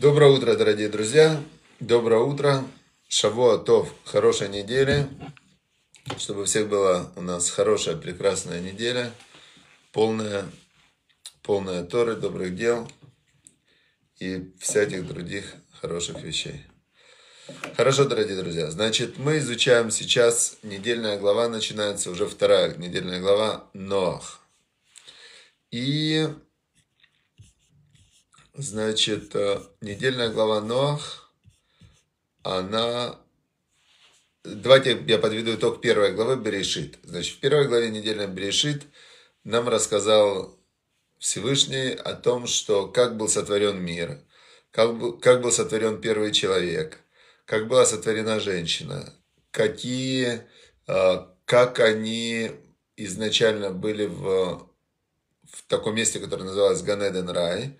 Доброе утро, дорогие друзья. Доброе утро. Шавуа Тов. Хорошей недели. Чтобы у всех была у нас хорошая, прекрасная неделя. Полная, полная Торы, добрых дел и всяких других хороших вещей. Хорошо, дорогие друзья. Значит, мы изучаем сейчас, недельная глава начинается, уже вторая недельная глава, Ноах. И Значит, э, недельная глава Ноах, она... Давайте я подведу итог первой главы Берешит. Значит, в первой главе недельной Берешит нам рассказал Всевышний о том, что как был сотворен мир, как был, как был сотворен первый человек, как была сотворена женщина, какие, э, как они изначально были в, в таком месте, которое называлось Ганеден Рай,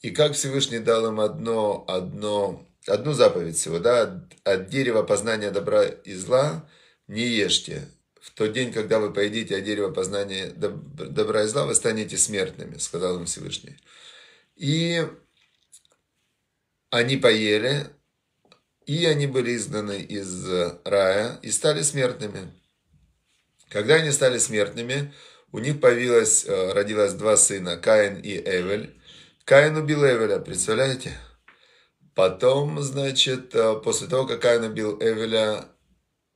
и как Всевышний дал им одно, одно, одну заповедь всего, да, от дерева познания добра и зла не ешьте. В тот день, когда вы поедите от дерева познания добра и зла, вы станете смертными, сказал им Всевышний. И они поели, и они были изгнаны из рая и стали смертными. Когда они стали смертными, у них появилось, э, родилось два сына, Каин и Эвель. Каин убил Эвеля, представляете? Потом, значит, э, после того, как Каин убил Эвеля,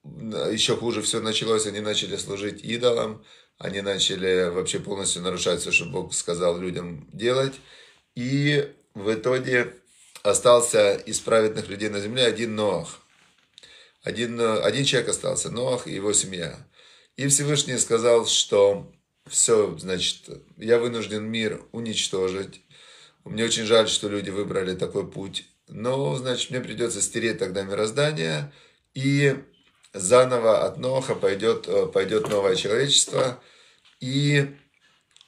еще хуже все началось, они начали служить идолам, они начали вообще полностью нарушать все, что Бог сказал людям делать. И в итоге остался из праведных людей на земле один Ноах. Один, один человек остался, Ноах и его семья. И Всевышний сказал, что все, значит, я вынужден мир уничтожить. Мне очень жаль, что люди выбрали такой путь. Но, значит, мне придется стереть тогда мироздание. И заново от Ноха пойдет, э, пойдет новое человечество. И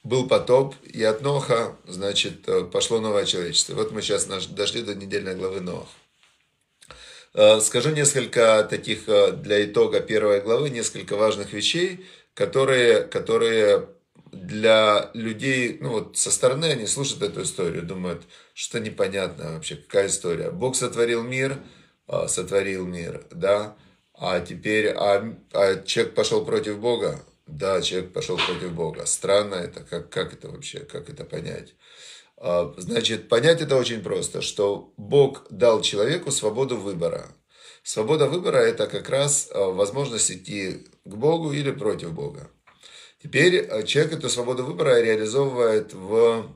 был потоп, и от Ноха, значит, э, пошло новое человечество. Вот мы сейчас дошли до недельной главы Ноха. Э, скажу несколько таких для итога первой главы, несколько важных вещей, которые, которые для людей, ну вот со стороны они слушают эту историю, думают, что непонятно вообще, какая история. Бог сотворил мир, а, сотворил мир, да, а теперь, а, а человек пошел против Бога, да, человек пошел против Бога. Странно это, как, как это вообще, как это понять? А, значит, понять это очень просто, что Бог дал человеку свободу выбора. Свобода выбора это как раз возможность идти к Богу или против Бога. Теперь э, человек эту свободу выбора реализовывает в,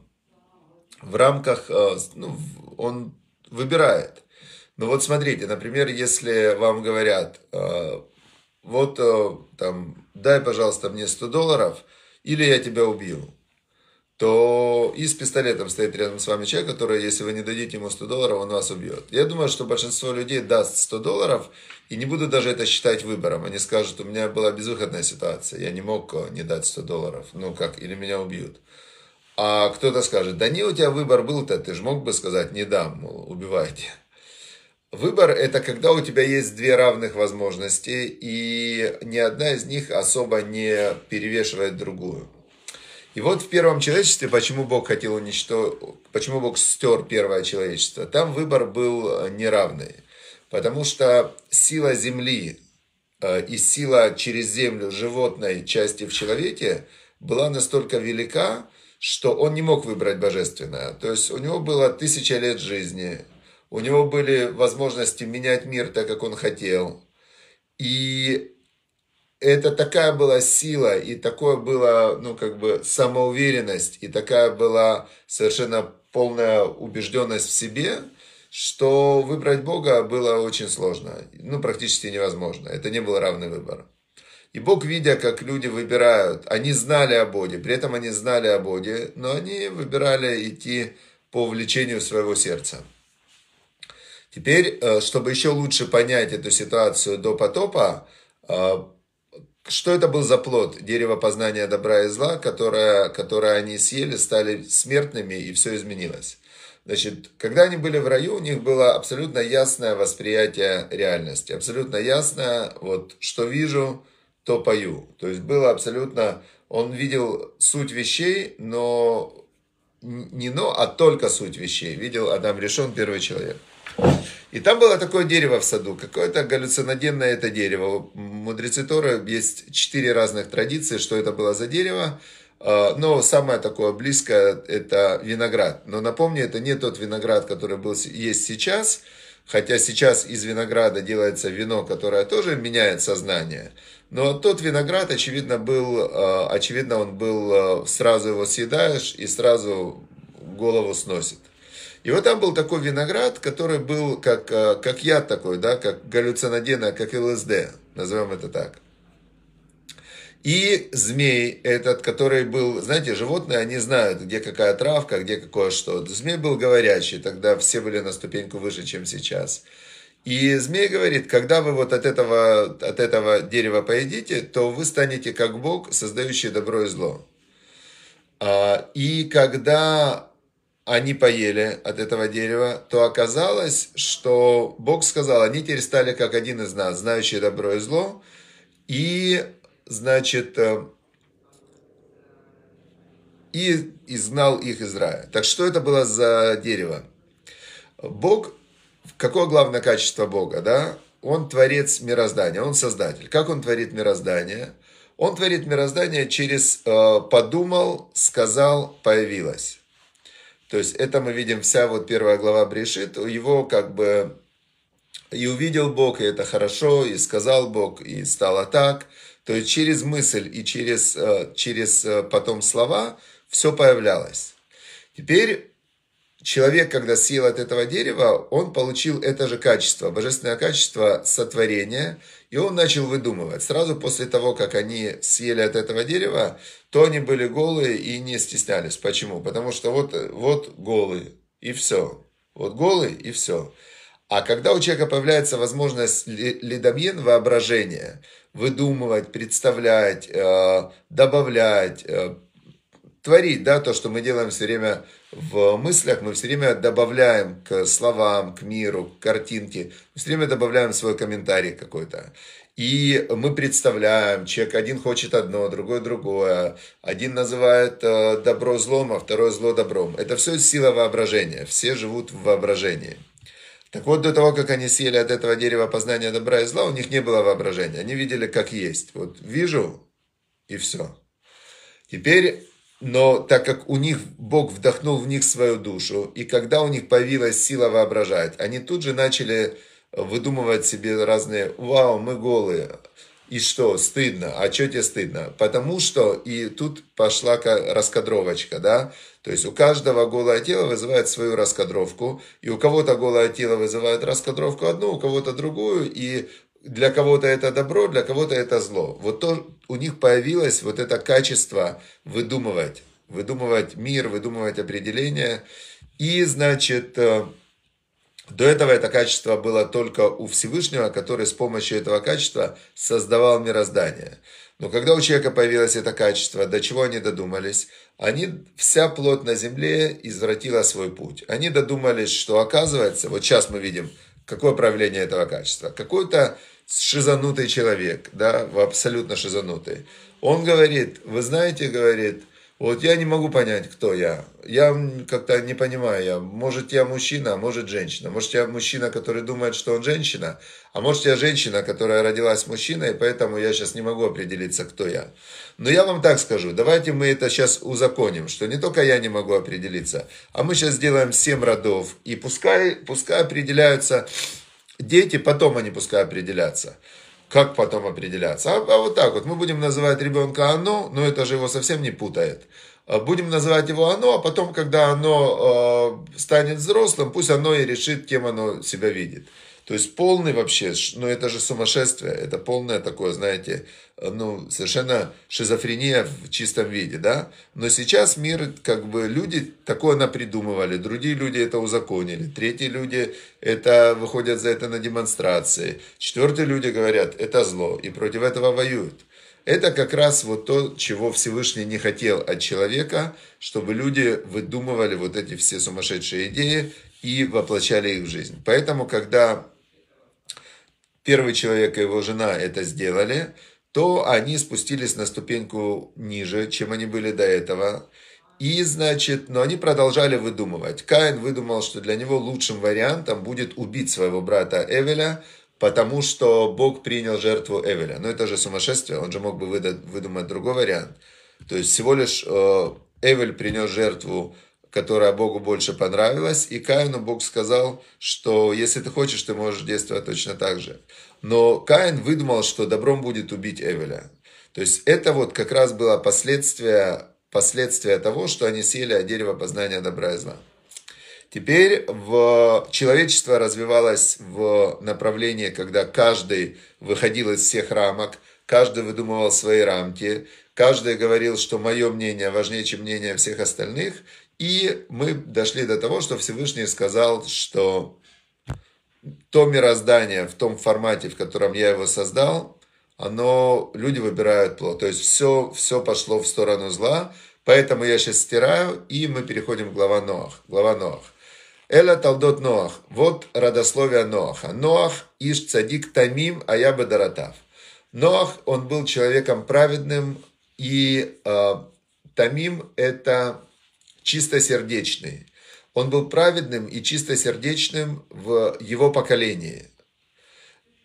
в рамках, э, ну, он выбирает. Ну вот смотрите, например, если вам говорят, э, вот там, дай, пожалуйста, мне 100 долларов, или я тебя убью то и с пистолетом стоит рядом с вами человек, который, если вы не дадите ему 100 долларов, он вас убьет. Я думаю, что большинство людей даст 100 долларов и не будут даже это считать выбором. Они скажут, у меня была безвыходная ситуация, я не мог э, не дать 100 долларов, ну как, или меня убьют. А кто-то скажет, да не, у тебя выбор был-то, ты же мог бы сказать, не дам, мол, убивайте. Выбор – это когда у тебя есть две равных возможности, и ни одна из них особо не перевешивает другую. И вот в первом человечестве, почему Бог хотел уничтожить, почему Бог стер первое человечество, там выбор был э, неравный. Потому что сила земли э, и сила через землю животной части в человеке была настолько велика, что он не мог выбрать божественное. То есть у него было тысяча лет жизни, у него были возможности менять мир так, как он хотел. И это такая была сила, и такое было, ну, как бы, самоуверенность, и такая была совершенно полная убежденность в себе, что выбрать Бога было очень сложно, ну, практически невозможно. Это не был равный выбор. И Бог, видя, как люди выбирают, они знали о Боге, при этом они знали о Боге, но они выбирали идти по влечению своего сердца. Теперь, э, чтобы еще лучше понять эту ситуацию до потопа, э, что это был за плод? Дерево познания добра и зла, которое, которое они съели, стали смертными, и все изменилось. Значит, когда они были в раю, у них было абсолютно ясное восприятие реальности. Абсолютно ясное, вот, что вижу, то пою. То есть было абсолютно... Он видел суть вещей, но не но, а только суть вещей. Видел Адам решен первый человек. И там было такое дерево в саду, какое-то галлюциногенное это дерево. Мудрецы Торы есть четыре разных традиции, что это было за дерево. А, но самое такое близкое это виноград. Но напомню, это не тот виноград, который был, есть сейчас. Хотя сейчас из винограда делается вино, которое тоже меняет сознание. Но тот виноград, очевидно, был, а, очевидно, он был, а, сразу его съедаешь и сразу голову сносит. И вот там был такой виноград, который был как, как яд такой, да, как галлюциногена, как ЛСД, назовем это так. И змей этот, который был, знаете, животные, они знают, где какая травка, где какое что. Змей был говорящий, тогда все были на ступеньку выше, чем сейчас. И змей говорит, когда вы вот от этого, от этого дерева поедите, то вы станете как Бог, создающий добро и зло. А, и когда они поели от этого дерева, то оказалось, что Бог сказал, они теперь стали как один из нас, знающий добро и зло, и значит, э, и изгнал их из рая. Так что это было за дерево? Бог, какое главное качество Бога, да? Он творец мироздания, он создатель. Как он творит мироздание? Он творит мироздание через э, подумал, сказал, появилось. То есть это мы видим вся вот первая глава Брешит, его как бы и увидел Бог, и это хорошо, и сказал Бог, и стало так – то есть через мысль и через, э, через э, потом слова все появлялось. Теперь человек, когда съел от этого дерева, он получил это же качество, божественное качество сотворения, и он начал выдумывать. Сразу после того, как они съели от этого дерева, то они были голые и не стеснялись. Почему? Потому что вот, вот голые, и все. Вот голый, и все. А когда у человека появляется возможность ледомьен воображения, выдумывать, представлять, э, добавлять, э, творить, да, то, что мы делаем все время в мыслях, мы все время добавляем к словам, к миру, к картинке, мы все время добавляем свой комментарий какой-то. И мы представляем, человек один хочет одно, другой другое, один называет э, добро злом, а второй зло добром. Это все сила воображения, все живут в воображении. Так вот, до того, как они съели от этого дерева познания добра и зла, у них не было воображения. Они видели, как есть. Вот вижу, и все. Теперь, но так как у них Бог вдохнул в них свою душу, и когда у них появилась сила воображать, они тут же начали выдумывать себе разные «Вау, мы голые, и что, стыдно? А что тебе стыдно? Потому что, и тут пошла раскадровочка, да? То есть у каждого голое тело вызывает свою раскадровку, и у кого-то голое тело вызывает раскадровку одну, у кого-то другую, и для кого-то это добро, для кого-то это зло. Вот то, у них появилось вот это качество выдумывать, выдумывать мир, выдумывать определения, и, значит, э, до этого это качество было только у Всевышнего, который с помощью этого качества создавал мироздание. Но когда у человека появилось это качество, до чего они додумались? Они, вся плоть на земле извратила свой путь. Они додумались, что оказывается, вот сейчас мы видим, какое проявление этого качества. Какой-то шизанутый человек, да, абсолютно шизанутый. Он говорит, вы знаете, говорит, вот я не могу понять, кто я. Я как-то не понимаю. Я, может, я мужчина, а может, женщина. Может, я мужчина, который думает, что он женщина, а может, я женщина, которая родилась мужчиной, поэтому я сейчас не могу определиться, кто я. Но я вам так скажу, давайте мы это сейчас узаконим, что не только я не могу определиться, а мы сейчас сделаем семь родов, и пускай, пускай определяются дети, потом они пускай определятся. Как потом определяться? А, а вот так вот. Мы будем называть ребенка оно, но это же его совсем не путает. А будем называть его оно, а потом, когда оно э, станет взрослым, пусть оно и решит, кем оно себя видит. То есть полный вообще, ну это же сумасшествие, это полное такое, знаете, ну совершенно шизофрения в чистом виде, да. Но сейчас мир, как бы люди такое напридумывали, другие люди это узаконили, третьи люди это выходят за это на демонстрации, четвертые люди говорят, это зло, и против этого воюют. Это как раз вот то, чего Всевышний не хотел от человека, чтобы люди выдумывали вот эти все сумасшедшие идеи и воплощали их в жизнь. Поэтому, когда первый человек и его жена это сделали, то они спустились на ступеньку ниже, чем они были до этого. И, значит, но они продолжали выдумывать. Каин выдумал, что для него лучшим вариантом будет убить своего брата Эвеля, потому что Бог принял жертву Эвеля. Но это же сумасшествие, он же мог бы выдумать другой вариант. То есть всего лишь э, Эвель принес жертву, которая Богу больше понравилась, и Каину Бог сказал, что если ты хочешь, ты можешь действовать точно так же. Но Каин выдумал, что добром будет убить Эвеля. То есть это вот как раз было последствие последствия того, что они сели от дерева познания добра и зла. Теперь в человечество развивалось в направлении, когда каждый выходил из всех рамок, каждый выдумывал свои рамки, каждый говорил, что мое мнение важнее, чем мнение всех остальных, и мы дошли до того, что Всевышний сказал, что то мироздание в том формате, в котором я его создал, оно, люди выбирают плод. То есть все, все пошло в сторону зла. Поэтому я сейчас стираю, и мы переходим к глава Ноах. Глава Ноах. Эля Талдот Ноах. Вот родословие Ноаха. Ноах Иш Цадик Тамим Аяба Даратав. Ноах, он был человеком праведным, и э, Тамим это чистосердечный. Он был праведным и чистосердечным в его поколении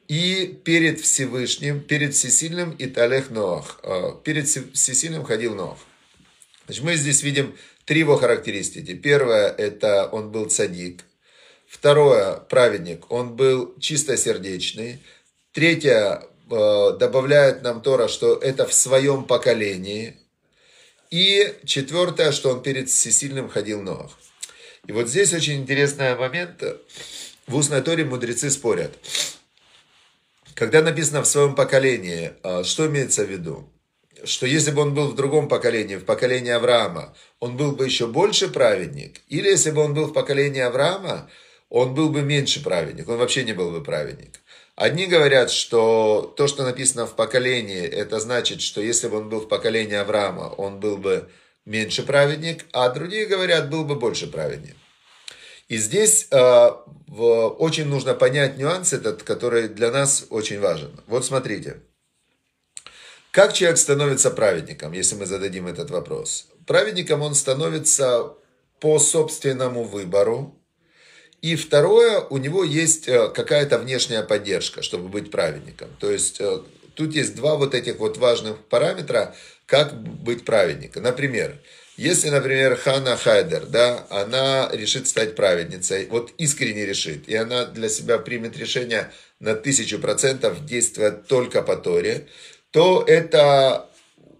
и перед Всевышним, перед Всесильным и Талех Ноах. А, перед Всесильным ходил Ноах. Значит, мы здесь видим три его характеристики. Первое, это он был цадик. Второе, праведник, он был чистосердечный. Третье, а, добавляет нам Тора, что это в своем поколении. И четвертое, что он перед Всесильным ходил Ноах. И вот здесь очень интересный момент. В устной Торе мудрецы спорят. Когда написано в своем поколении, а, что имеется в виду? Что если бы он был в другом поколении, в поколении Авраама, он был бы еще больше праведник? Или если бы он был в поколении Авраама, он был бы меньше праведник, он вообще не был бы праведник? Одни говорят, что то, что написано в поколении, это значит, что если бы он был в поколении Авраама, он был бы меньше праведник, а другие говорят, был бы больше праведник. И здесь э, в, очень нужно понять нюанс этот, который для нас очень важен. Вот смотрите. Как человек становится праведником, если мы зададим этот вопрос? Праведником он становится по собственному выбору. И второе, у него есть э, какая-то внешняя поддержка, чтобы быть праведником. То есть э, тут есть два вот этих вот важных параметра, как быть праведником. Например, если, например, Хана Хайдер, да, она решит стать праведницей, вот искренне решит, и она для себя примет решение на тысячу процентов действовать только по Торе, то это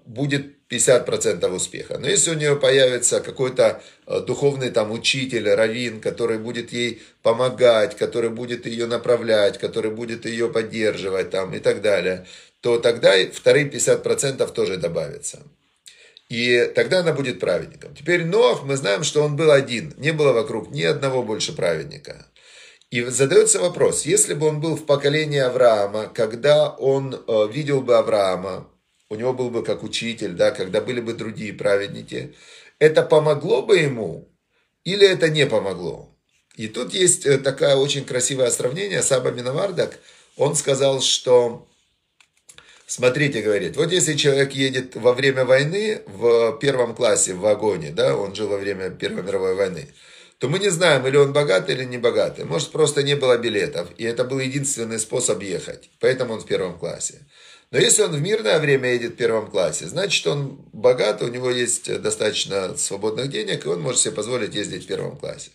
будет 50% успеха. Но если у нее появится какой-то э, духовный там учитель, раввин, который будет ей помогать, который будет ее направлять, который будет ее поддерживать там и так далее, то тогда вторые 50% тоже добавятся. И тогда она будет праведником. Теперь Ноах, мы знаем, что он был один. Не было вокруг ни одного больше праведника. И задается вопрос, если бы он был в поколении Авраама, когда он э, видел бы Авраама, у него был бы как учитель, да, когда были бы другие праведники, это помогло бы ему или это не помогло? И тут есть э, такое очень красивое сравнение. Саба Миновардак, он сказал, что Смотрите, говорит, вот если человек едет во время войны в первом классе в вагоне, да, он жил во время Первой мировой войны, то мы не знаем, или он богатый, или не богатый. Может, просто не было билетов, и это был единственный способ ехать. Поэтому он в первом классе. Но если он в мирное время едет в первом классе, значит, он богат, у него есть достаточно свободных денег, и он может себе позволить ездить в первом классе.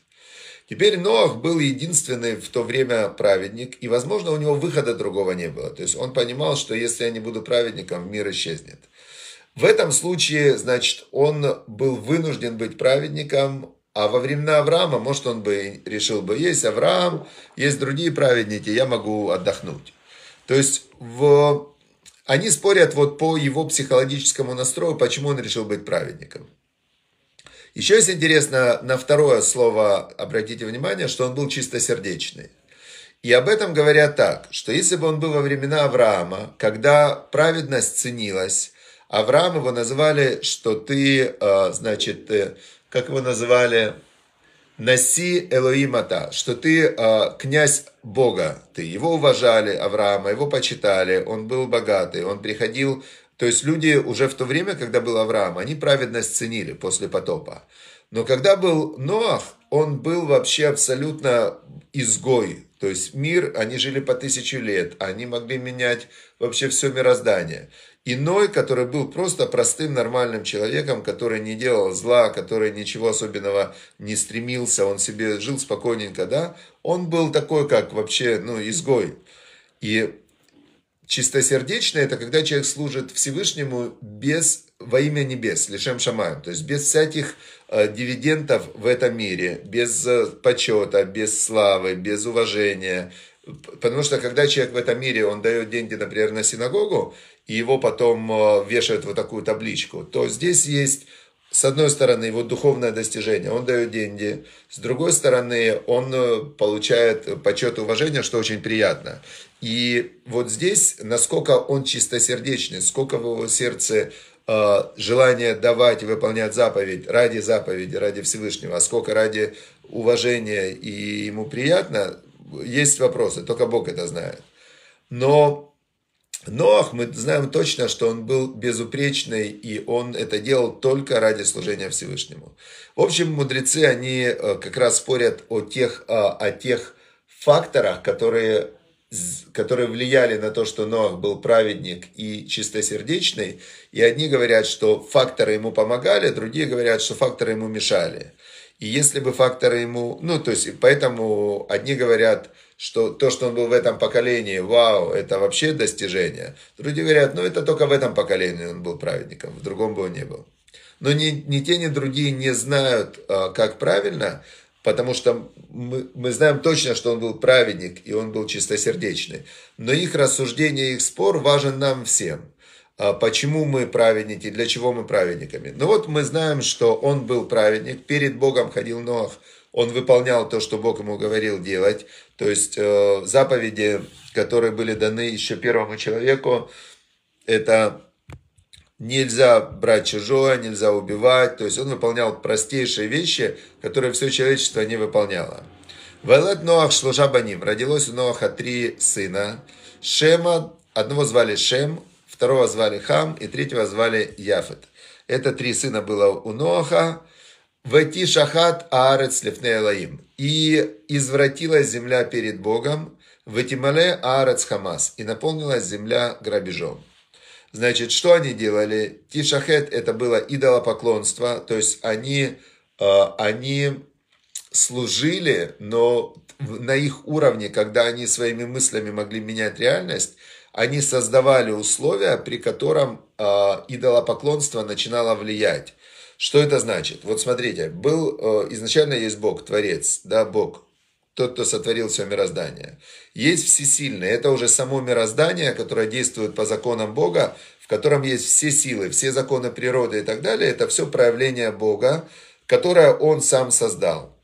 Теперь Ноах был единственный в то время праведник, и, возможно, у него выхода другого не было. То есть он понимал, что если я не буду праведником, мир исчезнет. В этом случае, значит, он был вынужден быть праведником, а во времена Авраама, может, он бы решил бы, есть Авраам, есть другие праведники, я могу отдохнуть. То есть в... они спорят вот по его психологическому настрою, почему он решил быть праведником. Еще есть интересно, на второе слово обратите внимание, что он был чистосердечный. И об этом говорят так, что если бы он был во времена Авраама, когда праведность ценилась, Авраам его называли, что ты, э, значит, э, как его называли, Наси Элоимата, что ты э, князь Бога, ты его уважали, Авраама, его почитали, он был богатый, он приходил То есть люди уже в то время, когда был Авраам, они праведность ценили после потопа. Но когда был Ноах, он был вообще абсолютно изгой. То есть мир, они жили по тысячу лет, они могли менять вообще все мироздание. Иной, который был просто простым нормальным человеком, который не делал зла, который ничего особенного не стремился, он себе жил спокойненько, да, он был такой, как вообще, ну, изгой. И Чистосердечное – это когда человек служит Всевышнему без, во имя небес, лишем шамаем, то есть без всяких э, дивидендов в этом мире, без э, почета, без славы, без уважения. Потому что когда человек в этом мире, он дает деньги, например, на синагогу, его потом э, вешают вот такую табличку, то здесь есть с одной стороны, его духовное достижение, он дает деньги. С другой стороны, он э, получает почет и уважение, что очень приятно. И вот здесь, насколько он чистосердечный, сколько в его сердце э, желания давать и выполнять заповедь ради заповеди, ради Всевышнего, а сколько ради уважения и ему приятно, есть вопросы, только Бог это знает. Но Ноах, мы знаем точно, что он был безупречный, и он это делал только ради служения Всевышнему. В общем, мудрецы, они э, как раз спорят о тех, э, о тех факторах, которые, которые влияли на то, что Ноах был праведник и чистосердечный. И одни говорят, что факторы ему помогали, другие говорят, что факторы ему мешали. И если бы факторы ему... Ну, то есть, поэтому одни говорят, что то, что он был в этом поколении, вау, это вообще достижение. Другие говорят, ну это только в этом поколении он был праведником, в другом бы он не был. Но ни, ни те, ни другие не знают, а, как правильно, потому что мы, мы знаем точно, что он был праведник и он был чистосердечный. Но их рассуждение, их спор важен нам всем. А почему мы праведники, для чего мы праведниками. Ну вот мы знаем, что он был праведник, перед Богом ходил Ноах, он выполнял то, что Бог ему говорил делать. То есть э, заповеди, которые были даны еще первому человеку, это нельзя брать чужое, нельзя убивать. То есть он выполнял простейшие вещи, которые все человечество не выполняло. Вайлет Ноах Шлуша Баним. Родилось у Ноаха три сына. Шема, одного звали Шем, второго звали Хам и третьего звали Яфет. Это три сына было у Ноаха. Вати шахат аарец лифне Элаим. И извратилась земля перед Богом, ватимале аарец хамас. И наполнилась земля грабежом. Значит, что они делали? Тишахет это было идолопоклонство, то есть они, э, они служили, но на их уровне, когда они своими мыслями могли менять реальность, они создавали условия, при котором э, идолопоклонство начинало влиять. Что это значит? Вот смотрите, был, э, изначально есть Бог, Творец, да, Бог, тот, кто сотворил все мироздание. Есть всесильный, это уже само мироздание, которое действует по законам Бога, в котором есть все силы, все законы природы и так далее. Это все проявление Бога, которое Он сам создал.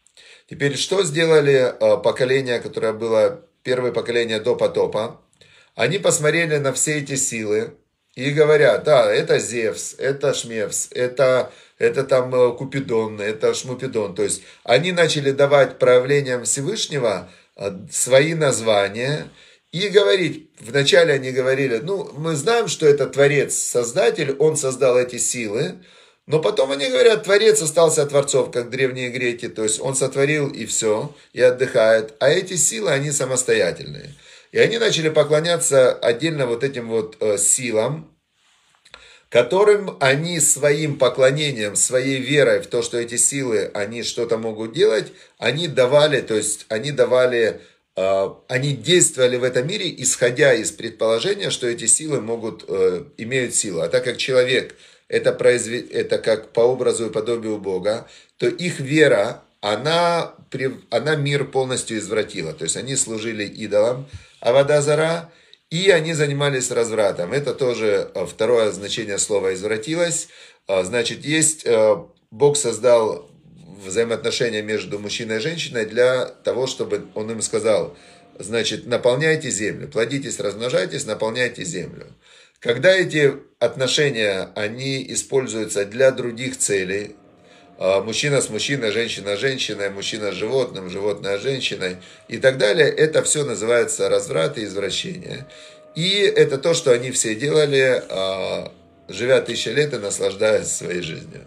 Теперь, что сделали э, поколение, которое было первое поколение до потопа? Они посмотрели на все эти силы и говорят, да, это Зевс, это Шмевс, это это там э, Купидон, это Шмупидон. То есть они начали давать проявлениям Всевышнего э, свои названия и говорить, вначале они говорили, ну, мы знаем, что это Творец, Создатель, Он создал эти силы, но потом они говорят, Творец остался от Творцов, как древние греки, то есть Он сотворил и все, и отдыхает, а эти силы, они самостоятельные. И они начали поклоняться отдельно вот этим вот э, силам, которым они своим поклонением, своей верой в то, что эти силы, они что-то могут делать, они давали, то есть они давали, э, они действовали в этом мире, исходя из предположения, что эти силы могут, э, имеют силу. А так как человек, это, произвед... это как по образу и подобию Бога, то их вера, она, она мир полностью извратила. То есть они служили идолам, а вода зара – и они занимались развратом. Это тоже э, второе значение слова «извратилось». Э, значит, есть, э, Бог создал взаимоотношения между мужчиной и женщиной для того, чтобы он им сказал, значит, наполняйте землю, плодитесь, размножайтесь, наполняйте землю. Когда эти отношения, они используются для других целей, мужчина с мужчиной, женщина с женщиной, мужчина с животным, животное с женщиной и так далее. Это все называется разврат и извращение. И это то, что они все делали, живя тысячи лет и наслаждаясь своей жизнью.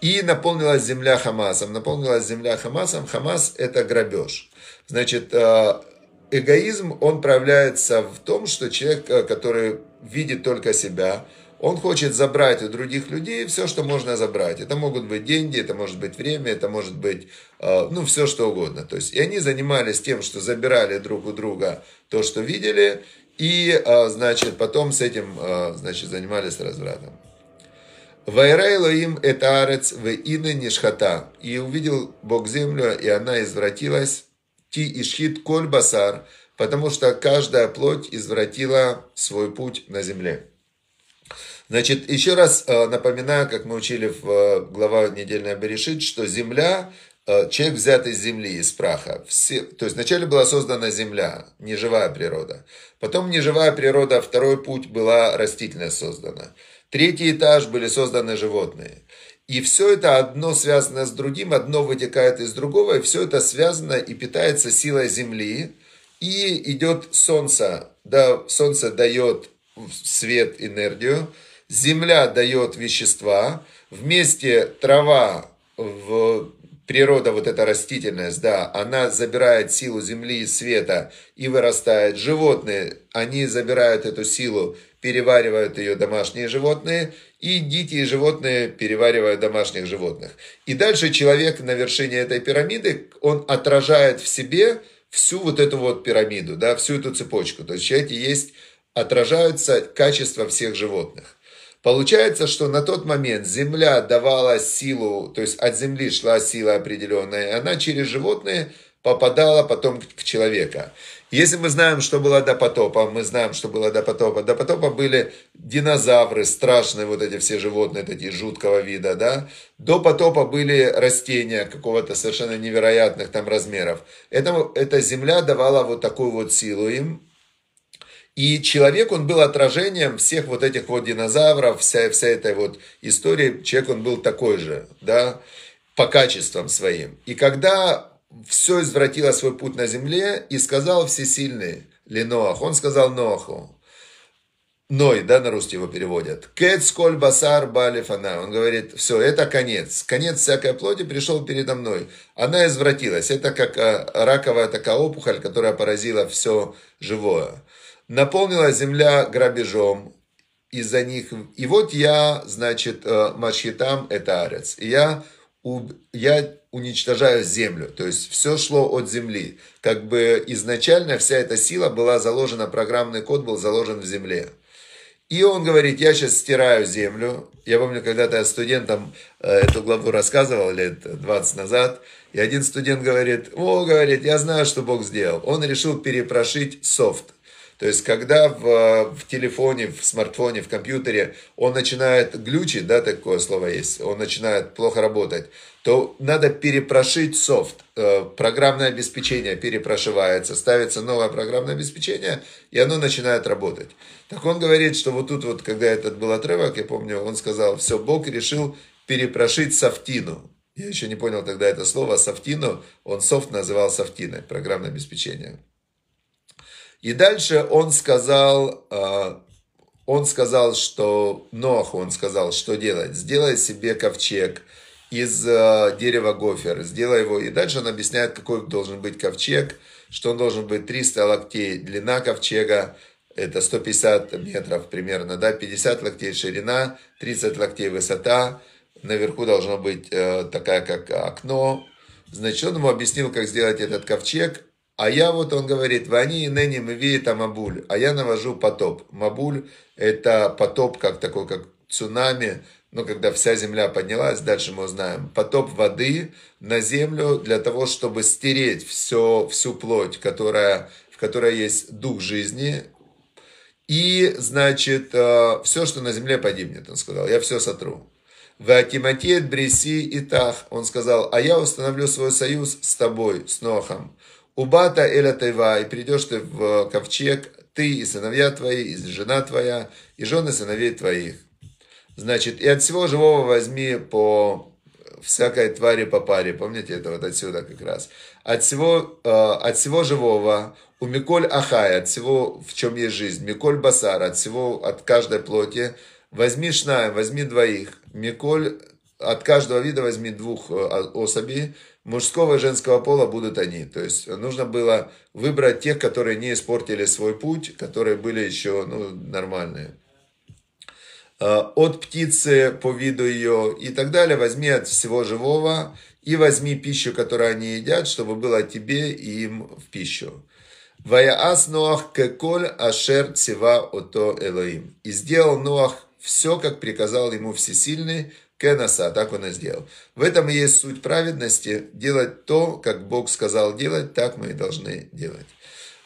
И наполнилась земля Хамасом. Наполнилась земля Хамасом. Хамас – это грабеж. Значит, э, эгоизм, он проявляется в том, что человек, э, который видит только себя, он хочет забрать у других людей все, что можно забрать. Это могут быть деньги, это может быть время, это может быть, э, ну, все что угодно. То есть, и они занимались тем, что забирали друг у друга то, что видели, и, значит, потом с этим, значит, занимались развратом. Вайра им это арец в ины нишхата. И увидел Бог землю, и она извратилась. Ти ишхит коль басар, потому что каждая плоть извратила свой путь на земле. Значит, еще раз э, напоминаю, как мы учили в э, глава недельная Берешит, что земля, э, человек взят из земли, из праха. Все, то есть вначале была создана земля, неживая природа. Потом неживая природа, второй путь была растительная создана. Третий этаж были созданы животные. И все это одно связано с другим, одно вытекает из другого, и все это связано и питается силой Земли. И идет Солнце, да, Солнце дает свет, энергию, Земля дает вещества, вместе трава, в, природа, вот эта растительность, да, она забирает силу Земли и света и вырастает. Животные, они забирают эту силу переваривают ее домашние животные, и дикие животные переваривают домашних животных. И дальше человек на вершине этой пирамиды, он отражает в себе всю вот эту вот пирамиду, да, всю эту цепочку. То есть в человеке есть, отражаются качества всех животных. Получается, что на тот момент земля давала силу, то есть от земли шла сила определенная, и она через животные попадала потом к человеку. Если мы знаем, что было до потопа, мы знаем, что было до потопа. До потопа были динозавры, страшные вот эти все животные, такие жуткого вида, да. До потопа были растения какого-то совершенно невероятных там размеров. Это, эта земля давала вот такую вот силу им. И человек, он был отражением всех вот этих вот динозавров, вся, вся эта вот история. Человек, он был такой же, да, по качествам своим. И когда все извратило свой путь на земле, и сказал всесильный Леноах, он сказал Ноаху, Ной, да, на русский его переводят. Кет сколь басар балифана. Он говорит, все, это конец. Конец всякой плоти пришел передо мной. Она извратилась. Это как а, раковая такая опухоль, которая поразила все живое. Наполнила земля грабежом из-за них. И вот я, значит, э, машхитам это арец. И я, я уничтожаю землю. То есть все шло от земли. Как бы изначально вся эта сила была заложена, программный код был заложен в земле. И он говорит, я сейчас стираю землю. Я помню, когда-то я студентам э, эту главу рассказывал лет 20 назад. И один студент говорит, о, говорит, я знаю, что Бог сделал. Он решил перепрошить софт. То есть, когда в, в телефоне, в смартфоне, в компьютере он начинает глючить, да, такое слово есть, он начинает плохо работать, то надо перепрошить софт. Э, программное обеспечение перепрошивается, ставится новое программное обеспечение, и оно начинает работать. Так он говорит, что вот тут вот, когда этот был отрывок, я помню, он сказал, все, Бог решил перепрошить софтину. Я еще не понял тогда это слово, софтину, он софт называл софтиной, программное обеспечение. И дальше он сказал, а, он сказал, что Ноху, он сказал, что делать. Сделай себе ковчег из а, дерева гофер, сделай его. И дальше он объясняет, какой должен быть ковчег, что он должен быть 300 локтей длина ковчега, это 150 метров примерно, да, 50 локтей ширина, 30 локтей высота, наверху должно быть э, такая, как окно. Значит, он ему объяснил, как сделать этот ковчег, а я вот, он говорит, вани ныне мвиета мабуль, а я навожу потоп. Мабуль это потоп, как такой, как цунами, ну, когда вся земля поднялась, дальше мы узнаем, потоп воды на землю для того, чтобы стереть все, всю плоть, которая, в которой есть дух жизни, и, значит, э, все, что на земле погибнет, он сказал, я все сотру. Ватиматет Бреси и Тах, он сказал, а я установлю свой союз с тобой, с Нохом. Убата эля тайва, и придешь ты в ковчег, ты и сыновья твои, и жена твоя, и жены сыновей твоих. Значит, и от всего живого возьми по всякой твари по паре. Помните это вот отсюда как раз. От всего, э, от всего живого, у Миколь Ахай, от всего, в чем есть жизнь, Миколь Басар, от всего, от каждой плоти, Возьми шнаем, возьми двоих. Миколь, от каждого вида возьми двух особей. Мужского и женского пола будут они. То есть нужно было выбрать тех, которые не испортили свой путь, которые были еще ну, нормальные. От птицы по виду ее и так далее. Возьми от всего живого и возьми пищу, которую они едят, чтобы было тебе и им в пищу. Ваяас Ноах кеколь ашер цива ото Элоим. И сделал Ноах все, как приказал ему Всесильный, Кенаса, так он и сделал. В этом и есть суть праведности, делать то, как Бог сказал делать, так мы и должны делать.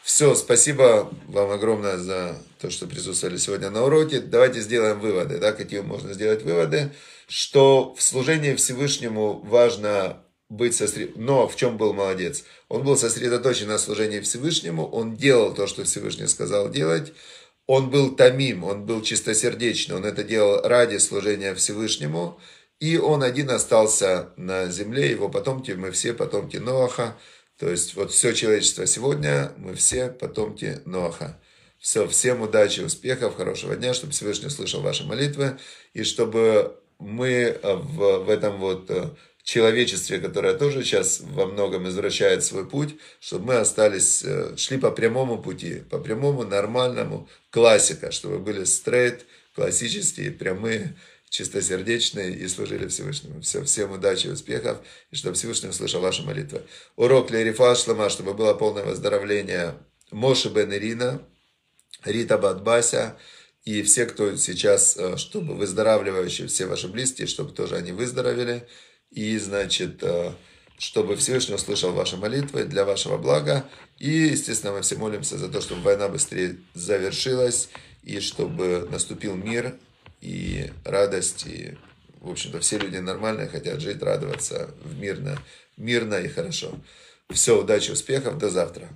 Все, спасибо вам огромное за то, что присутствовали сегодня на уроке. Давайте сделаем выводы, да, какие можно сделать выводы, что в служении Всевышнему важно быть сосредоточен. Но в чем был молодец? Он был сосредоточен на служении Всевышнему, он делал то, что Всевышний сказал делать, он был тамим, он был чистосердечный, он это делал ради служения Всевышнему, и он один остался на земле, его потомки, мы все потомки Ноаха, то есть вот все человечество сегодня, мы все потомки Ноаха. Все, всем удачи, успехов, хорошего дня, чтобы Всевышний услышал ваши молитвы, и чтобы мы в, в этом вот э, человечестве, которое тоже сейчас во многом извращает свой путь, чтобы мы остались, э, шли по прямому пути, по прямому, нормальному, классика, чтобы были стрейт, классические, прямые, чистосердечные и служили Всевышнему. Все, всем удачи, успехов, и чтобы Всевышний услышал ваши молитвы. Урок для Рифа Шлама, чтобы было полное выздоровление Моши Бен Ирина, Рита Бадбася, и все, кто сейчас, э, чтобы выздоравливающие, все ваши близкие, чтобы тоже они выздоровели, и, значит, э, чтобы Всевышний услышал ваши молитвы для вашего блага. И, естественно, мы все молимся за то, чтобы война быстрее завершилась, и чтобы наступил мир и радость, и, в общем-то, все люди нормальные хотят жить, радоваться в мирно, мирно и хорошо. Все, удачи, успехов, до завтра.